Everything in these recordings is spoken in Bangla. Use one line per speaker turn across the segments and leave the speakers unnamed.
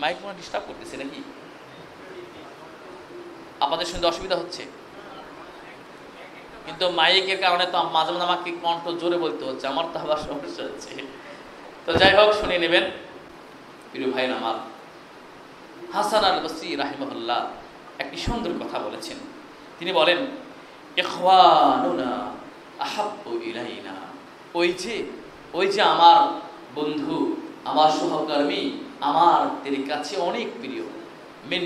মাইক মনে ডিস্টার্ব করতেছে নাকি? আপনাদের শুনতে অসুবিধা হচ্ছে? কিন্তু মাইকের কারণে তো মাঝে মাঝে আমাকে কণ্ঠ জোরে বলতে হচ্ছে, আমার তো আবার সমস্যা হচ্ছে। তো যাই হোক, শুনে নেবেন। প্রিয় ভাই আমার, হাসান আল বসি রাহিমহল্লা একটি সুন্দর কথা বলেছেন। তিনি বলেন ওই যে ওই যে আমার বন্ধু, আমার সহকর্মী আমার তের কাছে অনেক প্রিয়। মিন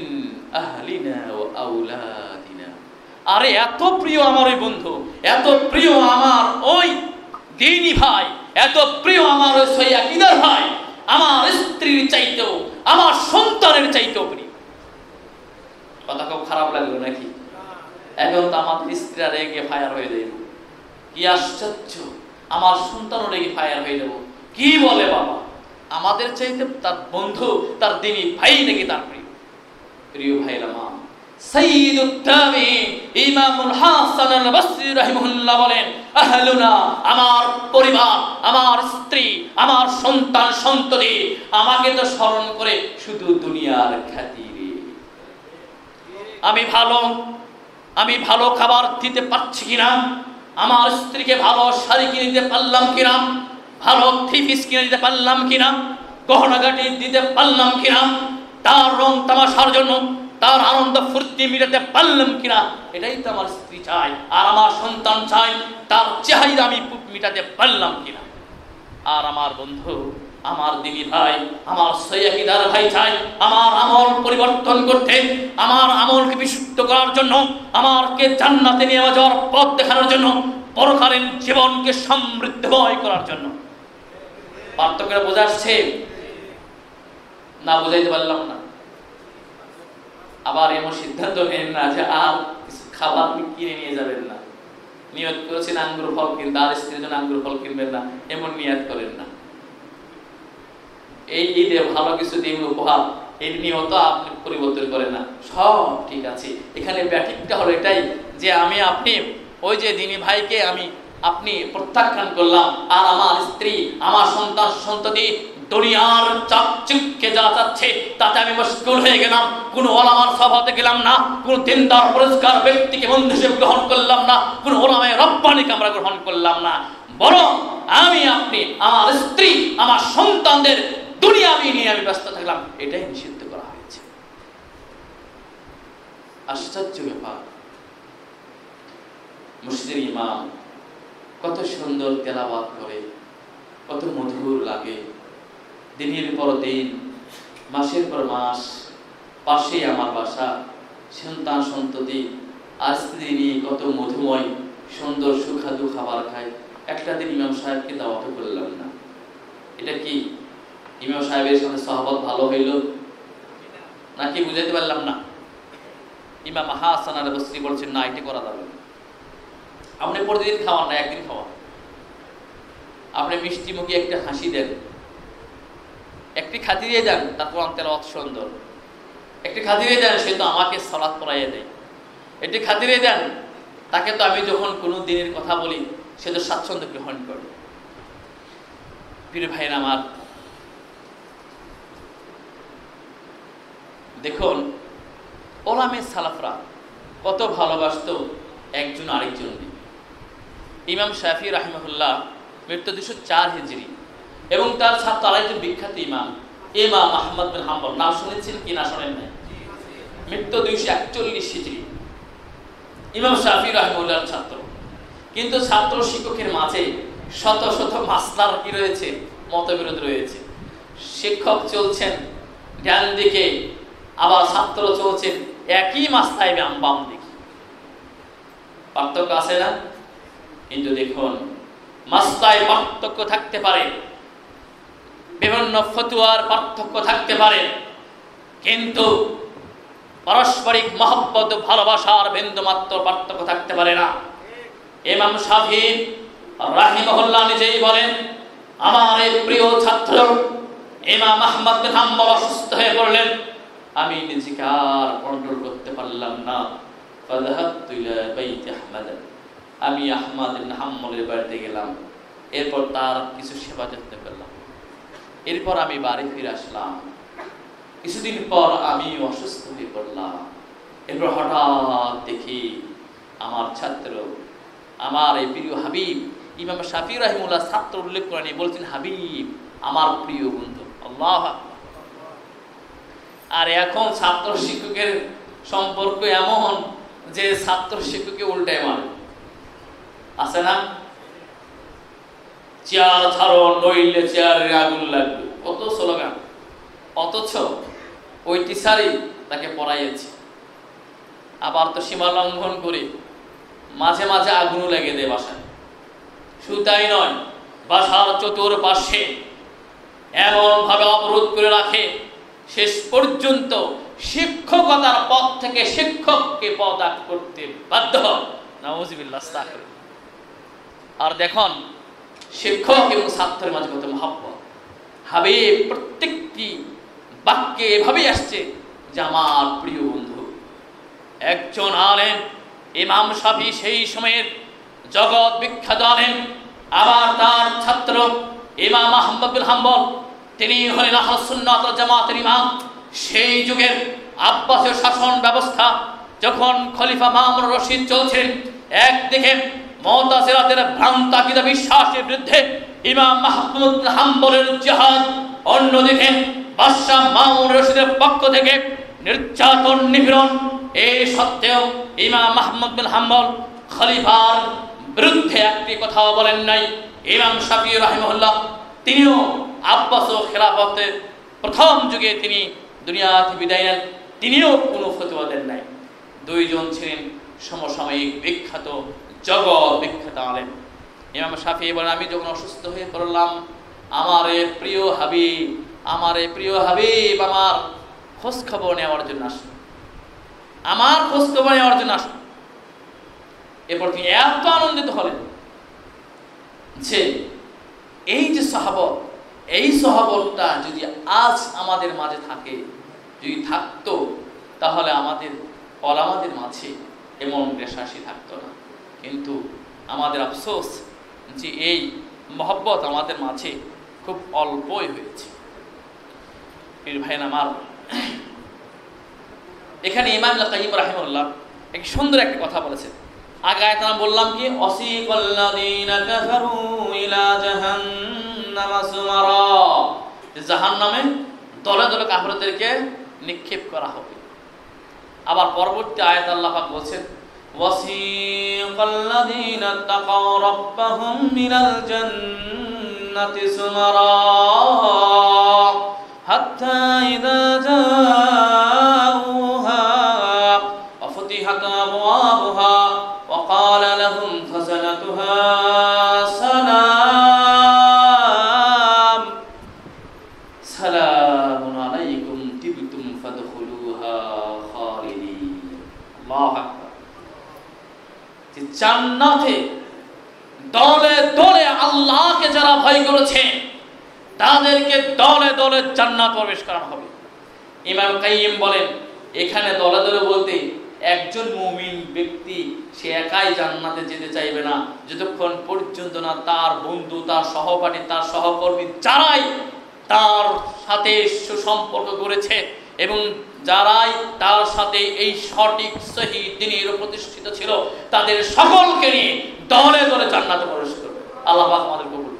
আহলিনা ও আউলাদিনা। আরে, এত প্রিয় আমার ওই বন্ধু, এত প্রিয় আমার ওই দিনী ভাই, এত প্রিয় আমার ওই সৈয়াকিদার ভাই, আমার স্ত্রীর চাইতেও, আমার সন্তানের চাইতেও প্রিয়। কথা খুব খারাপ লাগল নাকি? এখন তো আমার আমাদের স্ত্রীরা রেগে ফায়ার হয়ে যাইব। কি আশ্চর্য, আমার সন্তানও রেগে ফায়ার হয়ে যাব। কি বলে বাবা? আমাদের চাইতে তার বন্ধু, তার দিনী ভাই নাকি তার প্রিয়। প্রিয় ভাই রামা বলেন, আহলুনা, আমার পরিবার, আমার স্ত্রী, আমার সন্তান, সন্ততি, আমাকে তো স্মরণ করে শুধু দুনিয়ার খাতিরে আমি ভালো আমি ভালো খাবার দিতে পারছি কিনা? আমার স্ত্রীকে ভালো শাড়ি কিনে দিতে পারলাম কিনা? ভালো থ্রি পিস কিনে দিতে পারলাম কিনা? গহনাগাটি দিতে পারলাম কিনা? তার রং তামাশার জন্য তার আনন্দ ফুর্তি মিটাতে পারলাম কিনা? এটাই তো আমার স্ত্রী চাই আর আমার সন্তান চাই তার চাহিদা আমি মিটাতে পারলাম কিনা? আর আমার বন্ধু, আমার দিনী ভাই, আমার সৈয়াকিদার ভাই চাই আমার আমল পরিবর্তন করতে, আমার আমলকে বিশুদ্ধ করার জন্য, আমারকে জান্নাতে নিয়ে যাওয়ার পথ দেখানোর জন্য, পরকালীন জীবনকে সমৃদ্ধময় করার জন্য। পার্থক্যটা বোঝা আসছে? না, বোঝাইতে পারলাম না। আবার এমন সিদ্ধান্ত নেন না যে, আর খাবার কিনে নিয়ে যাবেন না। নিয়ত করেছেন আঙ্গুর ফল কিনতে, আর স্ত্রীর জন্য আঙ্গুর ফল কিনবেন না। এমন নিয়ত করেন না। এই ঈদে ভালো কিছু দিন উপহার, এই নিয়ত আপনি পরিবর্তন করেন না। সব ঠিক আছে। এখানে ব্যাটিকটা হলো এটাই যে, আমি, আপনি ওই যে দিনী ভাইকে আমি আপনি প্রত্যাখ্যান করলাম, আর আমার স্ত্রী, আমার সন্তান, সন্ততি, দুনিয়ার চাকচিককে যা যাচ্ছে তাতে আমি মশগুল হয়ে গেলাম। কোন ওলামার সভাতে গেলাম না, কোন দিনদার, পরিষ্কার ব্যক্তিকে বন্ধু হিসেবে গ্রহণ করলাম না, কোন ওলামায় রব্বানিকে আমরা গ্রহণ করলাম না। বরং আমি, আপনি, আমার স্ত্রী, আমার সন্তানদের দুনিয়াবি নিয়ে আমি ব্যস্ত থাকলাম। এটাই নিষিদ্ধ করা হয়েছে। আশ্চর্য ব্যাপার। মসজিদের ইমাম কত সুন্দর তেলাবাদ করে, কত মধুর লাগে। দিনের পর দিন, মাসের পর মাস, পাশেই আমার বাসা, সন্তান সন্ততি, আর স্ত্রী কত মধুময়, সুন্দর সুখাদু খাবার খায় একটা দিন ইমাম সাহেবকে দাওয়াত করলাম না। এটা কি? ইমাম সাহেবের সাথে সহবত ভালো হইল? নাকি বুঝাইতে পারলাম না? ইমাম হাসান আল বসরি বলছেন, না, এটা করা যাবে না। আপনি প্রতিদিন খাওয়ান না, একদিন খাওয়ান। আপনি মিষ্টি মুখে একটা হাসি দেন। একটি খাতিরে দেন তার কোরআন তেলাওয়াত সুন্দর। একটি খাতিরে দেন সে তো আমাকে সালাত পড়াইয়া দেয়। একটি খাতিরে দেন তাকে তো আমি যখন কোনো দিনের কথা বলি, সে তো স্বাচ্ছন্দ্য গ্রহণ করে। প্রিয় আমার, দেখুন, ওলামে সালাফরা কত ভালোবাসত একজন আরেকজনকে। ইমাম শাফি রাহিমহুল্লাহ, মৃত্যু দুশো চার হিজড়ি। এবং তার ছাত্র আরেকজন বিখ্যাত ইমাম ইমাম আহমদ বিন হাম্বল। নাম শুনেছেন কি না শোনেন নাই? মৃত্যু দুইশো একচল্লিশ হিজড়ি। ইমাম শাফি রাহিমুল্লাহর ছাত্র। কিন্তু ছাত্র শিক্ষকের মাঝে শত শত মাসলার কি রয়েছে? মতবিরোধ রয়েছে। শিক্ষক চলছেন ডান দিকে আবার ছাত্র চলছেন, একই মাস্তায় বাম দিকে। পার্থক্য আছে না? কিন্তু দেখুন, মাস্তায় পার্থক্য থাকতে পারে। বিভিন্ন ফতুয়ার পার্থক্য থাকতে পারে। কিন্তু পারস্পরিক মহব্বত, ভালোবাসার বিন্দুমাত্র পার্থক্য থাকতে পারে না। এমাম ইমাম শাফি রাহিমহুল্লাহ নিজেই বলেন, আমার এই প্রিয় ছাত্র ইমাম আহমদ হাম্বল অসুস্থ হয়ে পড়লেন। আমি নিজেকে আর কন্ট্রোল করতে পারলাম না। ফাযহাবতু ইলা আমি আহমদ ইবনে হাম্বলের বাড়িতে গেলাম। এরপর তার কিছু সেবা যত্ন করলাম। এরপর আমি বাড়ি ফিরে আসলাম। কিছুদিন পর আমি অসুস্থ হয়ে পড়লাম। এরপর হঠাৎ দেখি আমার ছাত্র, আমার এই প্রিয় হাবিব, ইমাম শাফি রাহিমুল্লাহ ছাত্র উল্লেখ করেন বলছেন, হাবিব, আমার প্রিয় বন্ধু, আল্লাহ আর এখন ছাত্র শিক্ষকের সম্পর্ক এমন যে ছাত্র শিক্ষককে উল্টায় মারে। আছে না? চেয়ার ছাড়ো, নইলে চেয়ারের আগুন লাগবে। কত স্লোগান? অথচ ওই টিচারই তাকে পড়াইয়েছে। আবার তো সীমা লঙ্ঘন করে মাঝে মাঝে আগুনও লেগে দেয় বাসায়। শুধু তাই নয়, বাসার চতুর্পাশে এমনভাবে অবরোধ করে রাখে, শেষ পর্যন্ত শিক্ষকতার পথ থেকে শিক্ষককে পদাক করতে বাধ্য হয় আস্তাগফিরুল্লাহ। আর দেখুন, শিক্ষক এবং ছাত্রের মাঝে কত মহাব্বত। হাবে প্রত্যেকটি বাক্যে এভাবেই আসছে যে, আমার প্রিয় বন্ধু, একজন আলেম, ইমাম শাফি সেই সময়ের জগৎ বিখ্যাত আলেম, আবার তার ছাত্র ইমাম আহমদ বিন হাম্বল, তিনি হলেন আহসুন্নাত জামাতের ইমাম। সেই যুগের আব্বাসের শাসন ব্যবস্থা যখন খলিফা মামুন রশিদ চলছেন, একদিকে মমতাজেরাদের ভ্রান্ত আকিদা বিশ্বাসের বিরুদ্ধে ইমাম মাহমুদ হাম্বলের জেহাদ অন্যদিকে বাদশাহ মামুন রশিদের পক্ষ থেকে নির্যাতন, নিপীড়ন এই সত্ত্বেও ইমাম মাহমুদ বিন হাম্বল খলিফার বিরুদ্ধে একটি কথাও বলেন নাই। ইমাম শাফি রাহিমহুল্লাহ, তিনিও আব্বাস ও খেলাফতের প্রথম যুগে তিনি দুনিয়া থেকে বিদায় নেন, তিনিও কোনো ফতোয়া দেন নাই। দুইজন ছিলেন সমসাময়িক বিখ্যাত জগৎ বিখ্যাত আলেম। ইমাম শাফি বলেন, আমি যখন অসুস্থ হয়ে পড়লাম, আমার এ প্রিয় হাবিব, আমার এ প্রিয় হাবিব আমার খোঁজ খবর নেওয়ার জন্য আসুন আমার খোঁজ খবর নেওয়ার জন্য আসুন এরপর তিনি এত আনন্দিত হলেন যে এই যে সহাবত, এই সহাবতটা যদি আজ আমাদের মাঝে থাকে, যদি থাকতো, তাহলে আমাদের আমাদের মাঝে এমন রেশাসি থাকতো না। কিন্তু আমাদের আফসোস যে এই মহব্বত আমাদের মাঝে খুব অল্পই হয়েছে। এর ভাই আমার, এখানে ইমাম কাইম রাহিমুল্লাহ এক সুন্দর একটা কথা বলেছেন। আগে আয়াত আমি বললাম কি? সুমারা। জাহান্নামে দলে দলে কাফেরদেরকে নিক্ষেপ করা হবে। আবার পরবর্তী আয়াত আল্লাহ পাক وسيق الذين اتقوا ربهم من الجنة سمرا حتى إذا جاءوها وفتحت أبوابها وقال لهم خزنتها سلام. দলে দলে আল্লাহকে যারা ভয় করেছে, তাদেরকে দলে দলে জান্নাত প্রবেশ করা হবে। ইমাম কাইম বলেন, এখানে দলে দলে বলতে একজন মুমিন ব্যক্তি, সে একাই জান্নাতে যেতে চাইবে না। যতক্ষণ পর্যন্ত না তার বন্ধু, তার সহপাঠী, তার সহকর্মী যারাই তার সাথে সুসম্পর্ক করেছে এবং যারাই তার সাথে এই সঠিক, সহি দিনের প্রতিষ্ঠিত ছিল, তাদের সকলকে নিয়ে দলে দলে জান্নাতে প্রবেশ করবে। আল্লাহ আমাদের কবুল